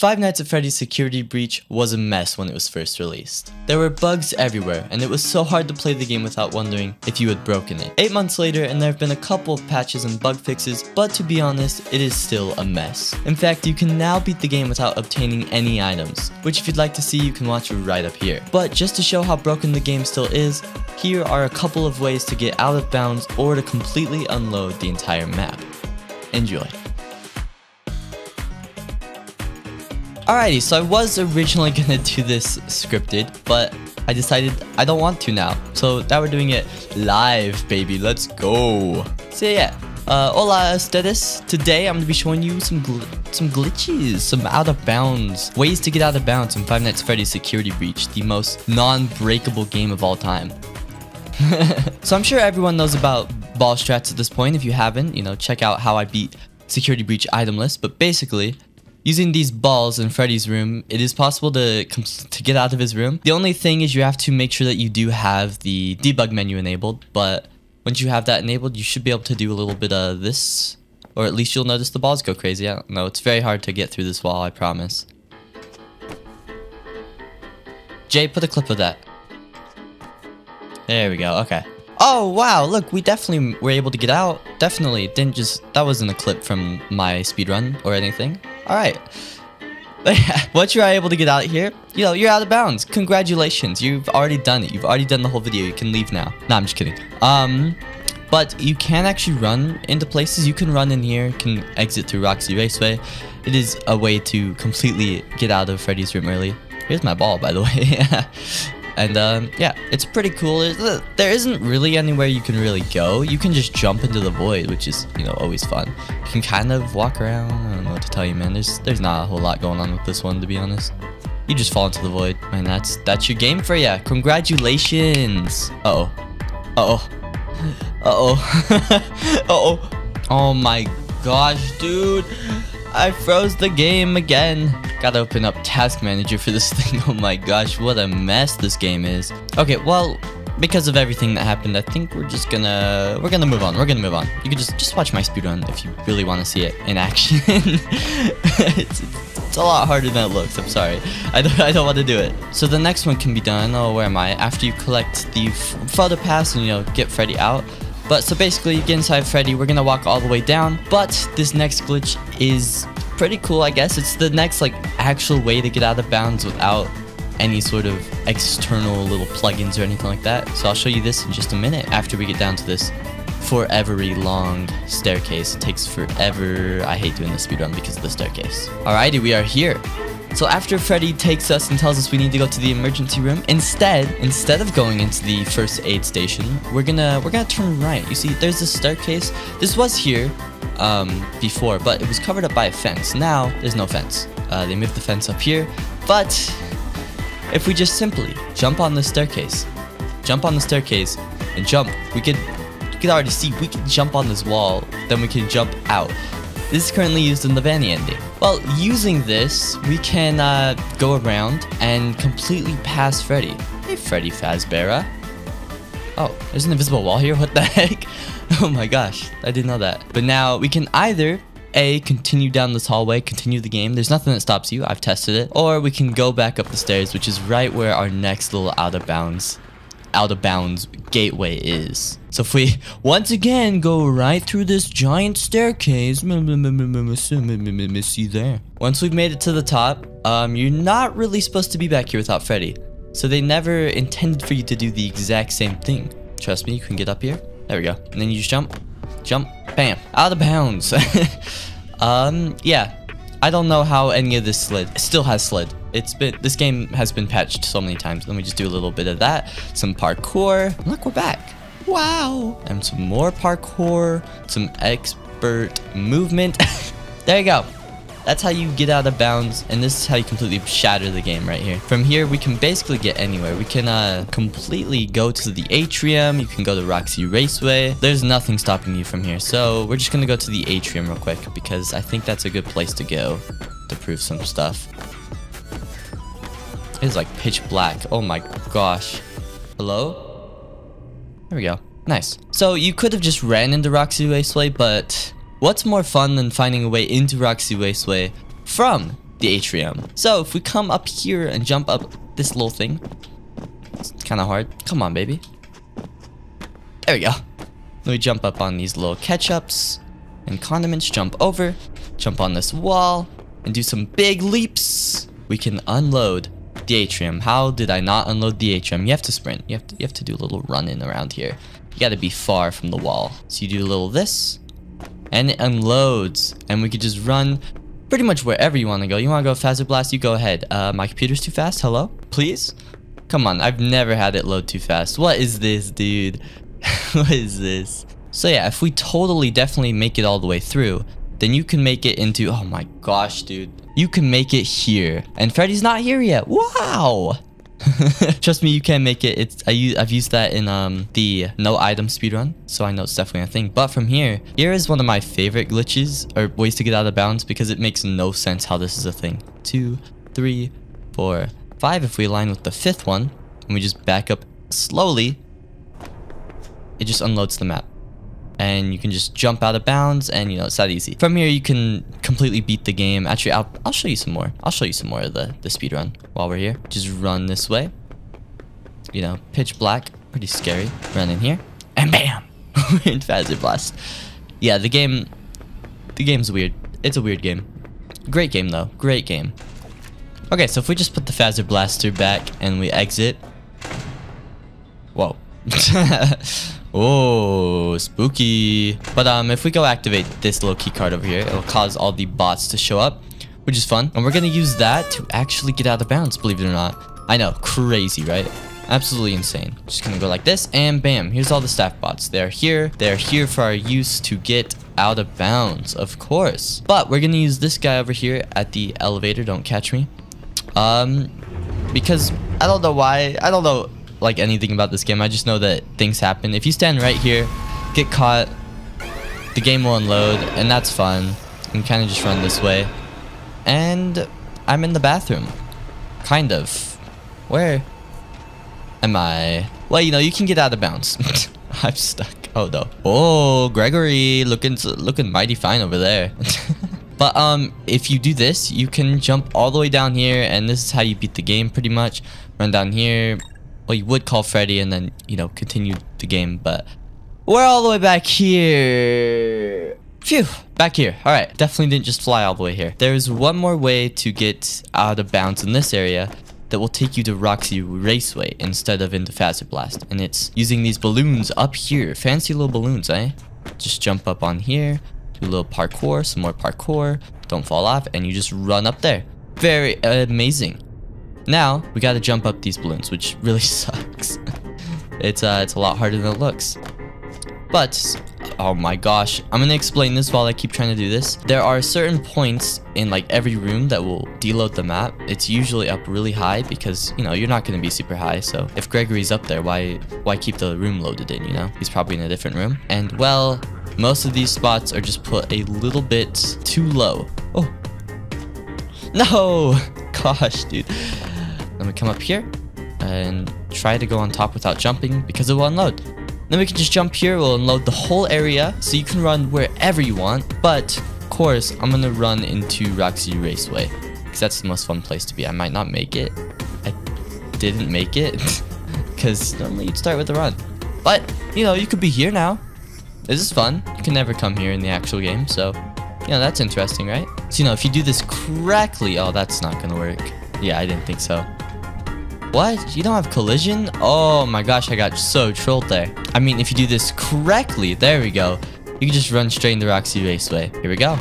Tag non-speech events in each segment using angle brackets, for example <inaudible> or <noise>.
Five Nights at Freddy's Security Breach was a mess when it was first released. There were bugs everywhere, and it was so hard to play the game without wondering if you had broken it. Eight months later, and there have been a couple of patches and bug fixes, but to be honest, it is still a mess. In fact, you can now beat the game without obtaining any items, which if you'd like to see, you can watch right up here. But just to show how broken the game still is, here are a couple of ways to get out of bounds or to completely unload the entire map. Enjoy. Alrighty, so I was originally <laughs> gonna do this scripted, but I decided I don't want to now. So now we're doing it live, baby. Let's go. So yeah, uh, hola ustedes. Today I'm gonna be showing you some gl some glitches, some out of bounds, ways to get out of bounds in Five Nights at Freddy's Security Breach, the most non-breakable game of all time. <laughs> so I'm sure everyone knows about ball strats at this point. If you haven't, you know, check out how I beat Security Breach item list. But basically, Using these balls in Freddy's room, it is possible to to get out of his room. The only thing is you have to make sure that you do have the debug menu enabled, but once you have that enabled, you should be able to do a little bit of this, or at least you'll notice the balls go crazy. I don't know, it's very hard to get through this wall, I promise. Jay, put a clip of that. There we go, okay. Oh, wow, look, we definitely were able to get out. Definitely, didn't just, that wasn't a clip from my speedrun or anything. Alright. <laughs> Once you're able to get out of here, you know, you're out of bounds. Congratulations, you've already done it. You've already done the whole video. You can leave now. Nah, I'm just kidding. Um, but you can actually run into places. You can run in here, can exit through Roxy Raceway. It is a way to completely get out of Freddy's room early. Here's my ball, by the <laughs> way. And um, yeah, it's pretty cool. There isn't really anywhere you can really go. You can just jump into the void, which is, you know, always fun. You can kind of walk around. To tell you, man. There's there's not a whole lot going on with this one, to be honest. You just fall into the void. Man, that's that's your game for ya. Congratulations. Uh-oh. Uh-oh. <laughs> Uh-oh. <laughs> Uh-oh. Oh my gosh, dude. I froze the game again. Gotta open up Task Manager for this <laughs> thing. Oh my gosh, what a mess this game is. Okay, well, because of everything that happened, I think we're just gonna we're gonna move on. We're gonna move on. You can just just watch my speedrun if you really want to see it in action. <laughs> it's, it's a lot harder than it looks. I'm sorry. I don't I don't want to do it. So the next one can be done. Oh, where am I? After you collect the photo pass and you know get Freddy out. But so basically, you get inside Freddy, we're gonna walk all the way down. But this next glitch is pretty cool, I guess. It's the next like actual way to get out of bounds without any sort of external little plugins or anything like that. So I'll show you this in just a minute after we get down to this forever long staircase. It takes forever. I hate doing the speedrun because of the staircase. Alrighty, we are here. So after Freddy takes us and tells us we need to go to the emergency room, instead, instead of going into the first aid station, we're gonna we're gonna turn right. You see, there's this staircase. This was here um, before, but it was covered up by a fence. Now there's no fence. Uh, they moved the fence up here, but if we just simply jump on the staircase, jump on the staircase, and jump, we could you can already see we can jump on this wall, then we can jump out. This is currently used in the Vanny ending. Well, using this, we can uh, go around and completely pass Freddy. Hey, Freddy Fazbear. Oh, there's an invisible wall here? What the <laughs> heck? Oh my gosh, I didn't know that. But now we can either a, continue down this hallway, continue the game. There's nothing that stops you. I've tested it. Or we can go back up the stairs, which is right where our next little out of bounds out of bounds gateway is. So if we once again go right through this giant staircase, see there. Once we've made it to the top, um, you're not really supposed to be back here without Freddy. So they never intended for you to do the exact same thing. Trust me, you can get up here. There we go. And then you just jump, jump, bam, out of bounds. <laughs> um, yeah. I don't know how any of this slid. It still has slid. It's been this game has been patched so many times. Let me just do a little bit of that. Some parkour. Look, we're back. Wow. And some more parkour. Some expert movement. <laughs> there you go. That's how you get out of bounds, and this is how you completely shatter the game right here. From here, we can basically get anywhere. We can uh, completely go to the atrium. You can go to Roxy Raceway. There's nothing stopping you from here. So we're just going to go to the atrium real quick because I think that's a good place to go to prove some stuff. It's like pitch black. Oh my gosh. Hello? There we go. Nice. So you could have just ran into Roxy Raceway, but what's more fun than finding a way into Roxy Raceway from the atrium. So if we come up here and jump up this little thing, it's kind of hard. Come on, baby. There we go. Then we jump up on these little ketchups and condiments, jump over, jump on this wall, and do some big leaps. We can unload the atrium. How did I not unload the atrium? You have to sprint. You have to, you have to do a little running around here. You gotta be far from the wall. So you do a little this, and it unloads. And we could just run pretty much wherever you want to go. You want to go Fazer Blast? You go ahead. Uh, my computer's too fast. Hello? Please? Come on, I've never had it load too fast. What is this, dude? <laughs> what is this? So yeah, if we totally definitely make it all the way through, then you can make it into, oh my gosh, dude. You can make it here. And Freddy's not here yet. Wow. <laughs> Trust me, you can make it. It's I use I've used that in um the no item speedrun, so I know it's definitely a thing. But from here, here is one of my favorite glitches or ways to get out of bounds because it makes no sense how this is a thing. Two, three, four, five. If we align with the fifth one and we just back up slowly, it just unloads the map and you can just jump out of bounds and you know it's that easy. From here you can completely beat the game. Actually i'll, I'll show you some more. I'll show you some more of the the speed run while we're here. Just run this way. You know pitch black. Pretty scary. Run in here. And bam! <laughs> We're in Fazer Blast. Yeah the game the game's weird. It's a weird game. Great game though. Great game. Okay so if we just put the Fazer Blaster back and we exit. Whoa <laughs> Oh, spooky. But um, if we go activate this little key card over here, it'll cause all the bots to show up, which is fun. And we're going to use that to actually get out of bounds, believe it or not. I know, crazy, right? Absolutely insane. Just gonna go like this, and bam, here's all the staff bots. They're here. They're here for our use to get out of bounds, of course. But we're gonna use this guy over here at the elevator. Don't catch me. Um, because I don't know why. I don't know like anything about this game. I just know that things happen. If you stand right here, get caught, the game will unload, and that's fun. You kind of just run this way. And I'm in the bathroom. Kind of. Where am I? Well, you know, you can get out of bounds. <laughs> I'm stuck. Oh, no. Oh, Gregory looking looking mighty fine over there. <laughs> but um, if you do this, you can jump all the way down here, and this is how you beat the game pretty much. Run down here, well, you would call Freddy and then, you know, continue the game, but we're all the way back here. Phew, back here. All right, definitely didn't just fly all the way here. There's one more way to get out of bounds in this area that will take you to Roxy Raceway instead of into Fazer Blast. And it's using these balloons up here. Fancy little balloons, eh? Just jump up on here, do a little parkour, some more parkour, don't fall off, and you just run up there. Very amazing. Now, we gotta jump up these balloons, which <laughs> really sucks. it's, uh, it's a lot harder than it looks. But, oh my gosh, I'm gonna explain this while I keep trying to do this. There are certain points in like every room that will deload the map. It's usually up really high because, you know, you're not gonna be super high. So if Gregory's up there, why, why keep the room loaded in, you know? He's probably in a different room. And well, most of these spots are just put a little bit too low. Oh. No! <laughs> Gosh, dude. Then we come up here and try to go on top without jumping because it will unload. Then we can just jump here, we'll unload the whole area so you can run wherever you want. But, of course, I'm going to run into Roxy Raceway because that's the most fun place to be. I might not make it. I didn't make it <laughs> because normally you'd start with a run. But, you know, you could be here now. This is fun. You can never come here in the actual game, so, you know, that's interesting, right? So, you know, if you do this correctly, oh, that's not going to work. Yeah, I didn't think so. What? You don't have collision? Oh my gosh, I got so trolled there. I mean, if you do this correctly, there we go. You can just run straight into Roxy Raceway. Here we go.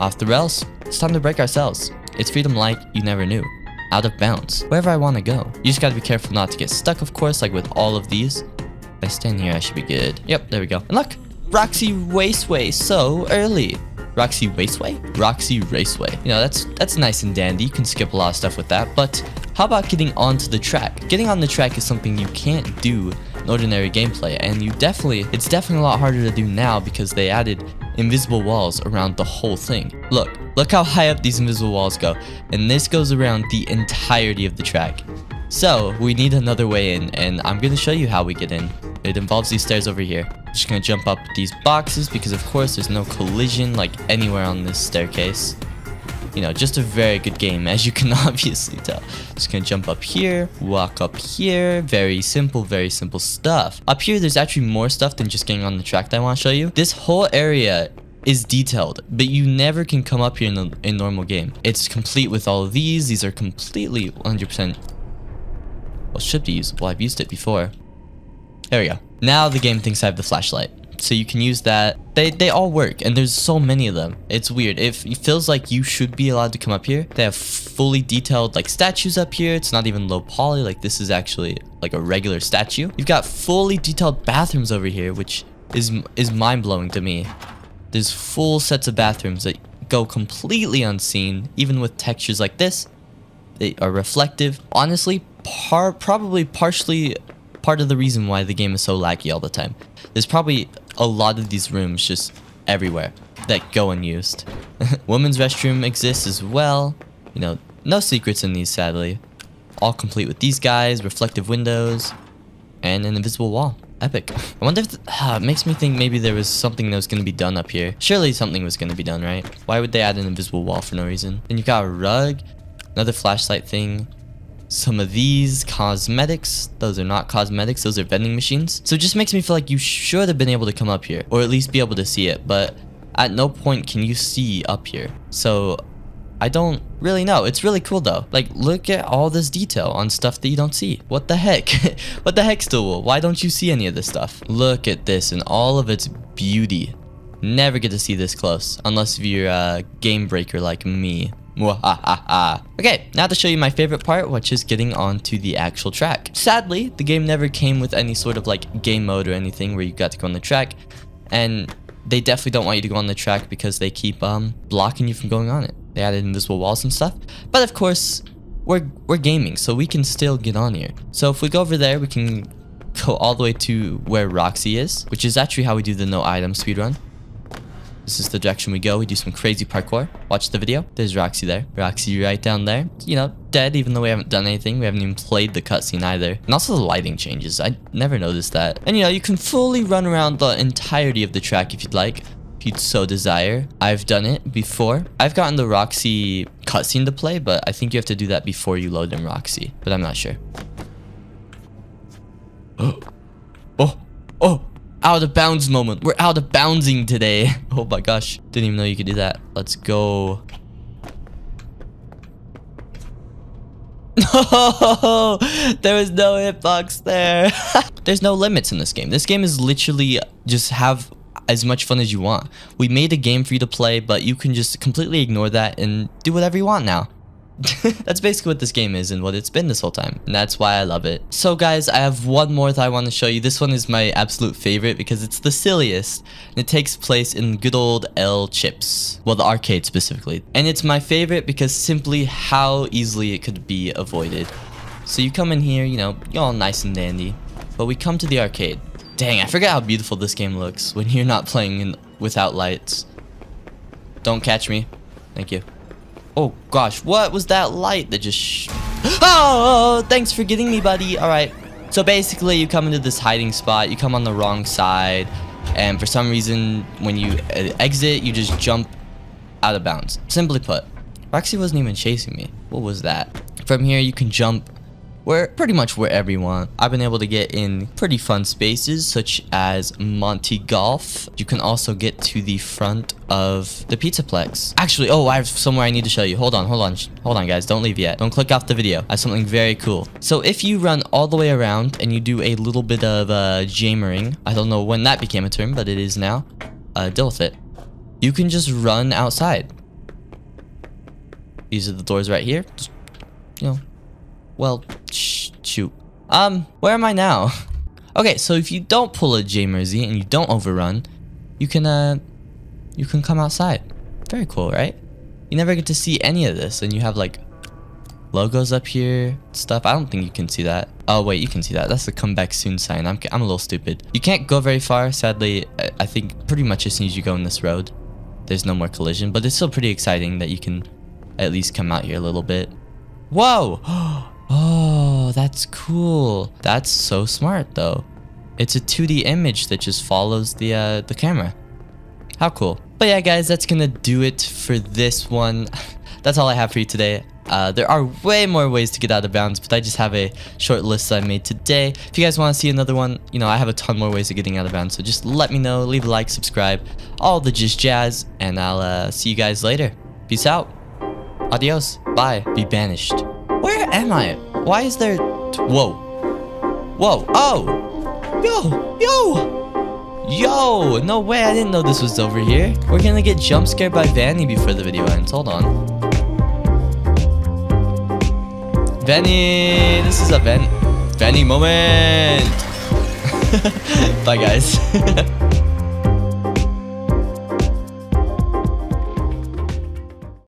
Off the rails. It's time to break ourselves. It's freedom like you never knew. Out of bounds. Wherever I want to go. You just gotta be careful not to get stuck, of course, like with all of these. If I stand here, I should be good. Yep, there we go. And look! Roxy Raceway so early. Roxy Raceway? Roxy Raceway. You know, that's that's nice and dandy. You can skip a lot of stuff with that, but how about getting onto the track? Getting on the track is something you can't do in ordinary gameplay, and you definitely, it's definitely a lot harder to do now because they added invisible walls around the whole thing. Look, look how high up these invisible walls go, and this goes around the entirety of the track. So, we need another way in, and I'm gonna show you how we get in. It involves these stairs over here. Just gonna jump up these boxes because of course there's no collision like anywhere on this staircase. You know, just a very good game, as you can <laughs> obviously tell. Just gonna jump up here, walk up here. Very simple, very simple stuff. Up here, there's actually more stuff than just getting on the track that I want to show you. This whole area is detailed, but you never can come up here in a, in normal game. It's complete with all of these. These are completely 100% well, should be usable. I've used it before. There we go. Now the game thinks I have the flashlight. So you can use that. They, they all work, and there's so many of them. It's weird. If it feels like you should be allowed to come up here, they have fully detailed like statues up here. It's not even low poly. Like this is actually like a regular statue. You've got fully detailed bathrooms over here, which is is mind blowing to me. There's full sets of bathrooms that go completely unseen, even with textures like this. They are reflective. Honestly, par probably partially part of the reason why the game is so laggy all the time. There's probably a lot of these rooms just everywhere that go unused. <laughs> Women's restroom exists as well. You know, no secrets in these sadly. All complete with these guys, reflective windows, and an invisible wall. Epic. I wonder if uh, <sighs> it makes me think maybe there was something that was going to be done up here. Surely something was going to be done, right? Why would they add an invisible wall for no reason? Then you've got a rug, another flashlight thing, some of these cosmetics those are not cosmetics those are vending machines so it just makes me feel like you should have been able to come up here or at least be able to see it but at no point can you see up here so I don't really know. It's really cool though. Like, look at all this detail on stuff that you don't see. What the heck? <laughs> what the heck, Steel Wool? Why don't you see any of this stuff? Look at this and all of its beauty. Never get to see this close, unless you're a game breaker like me. Okay, now to show you my favorite part, which is getting onto the actual track. Sadly, the game never came with any sort of like game mode or anything where you got to go on the track, and they definitely don't want you to go on the track because they keep um blocking you from going on it. They added invisible walls and stuff, but of course, we're we're gaming, so we can still get on here. So if we go over there, we can go all the way to where Roxy is, which is actually how we do the no item speedrun. This is the direction we go. We do some crazy parkour. Watch the video. There's Roxy there. Roxy right down there. You know, dead even though we haven't done anything. We haven't even played the cutscene either. And also the lighting changes. I never noticed that. And you know, you can fully run around the entirety of the track if you'd like. If you'd so desire. I've done it before. I've gotten the Roxy cutscene to play, but I think you have to do that before you load in Roxy. But I'm not sure. <gasps> Oh. Oh. Oh out of bounds moment. We're out of boundsing today. <laughs> Oh my gosh. Didn't even know you could do that. Let's go. No, <laughs> there was no hitbox there. <laughs> There's no limits in this game. This game is literally just have as much fun as you want. We made a game for you to play, but you can just completely ignore that and do whatever you want now. <laughs> that's basically what this game is and what it's been this whole time. And that's why I love it. So guys, I have one more that I want to show you. This one is my absolute favorite because it's the silliest. And it takes place in good old El Chip's. Well, the arcade specifically. And it's my favorite because simply how easily it could be avoided. So you come in here, you know, you're all nice and dandy. But we come to the arcade. Dang, I forget how beautiful this game looks when you're not playing in, without lights. Don't catch me. Thank you. Oh gosh, what was that light that just Oh, thanks for getting me, buddy. All right. So basically, you come into this hiding spot, you come on the wrong side, and for some reason, when you uh, exit, you just jump out of bounds. Simply put, Roxy wasn't even chasing me. What was that? From here, you can jump where pretty much wherever you want. I've been able to get in pretty fun spaces such as Monty Golf. You can also get to the front of the Pizzaplex. Actually, oh, I have somewhere I need to show you. Hold on, hold on, hold on guys. Don't leave yet. Don't click off the video. I have something very cool. So if you run all the way around and you do a little bit of uh, jamering, I don't know when that became a term, but it is now, uh, deal with it. You can just run outside. These are the doors right here. Just, you know, well, sh shoot. Um, where am I now? <laughs> okay, so if you don't pull a JayMerzi and you don't overrun, you can, uh, you can come outside. Very cool, right? You never get to see any of this, and you have, like, logos up here, stuff. I don't think you can see that. Oh, wait, you can see that. That's the come back soon sign. I'm, I'm a little stupid. You can't go very far, sadly. I think pretty much as soon as you go in this road, there's no more collision. But it's still pretty exciting that you can at least come out here a little bit. Whoa! <gasps> Oh, that's cool. That's so smart though. It's a 2D image that just follows the uh, the camera. How cool. But yeah guys, that's gonna do it for this one. <laughs> that's all I have for you today. Uh, there are way more ways to get out of bounds, but I just have a short list I made today. If you guys want to see another one, you know, I have a ton more ways of getting out of bounds. So just let me know, leave a like, subscribe, all the just jazz, and I'll uh, see you guys later. Peace out. Adios. Bye. Be banished. Where am I? Why is there... Whoa. Whoa. Oh. Yo. Yo. Yo. No way. I didn't know this was over here. We're gonna get jump scared by Vanny before the video ends. Hold on. Vanny. This is a Van... Vanny moment. <laughs> Bye, guys. <laughs>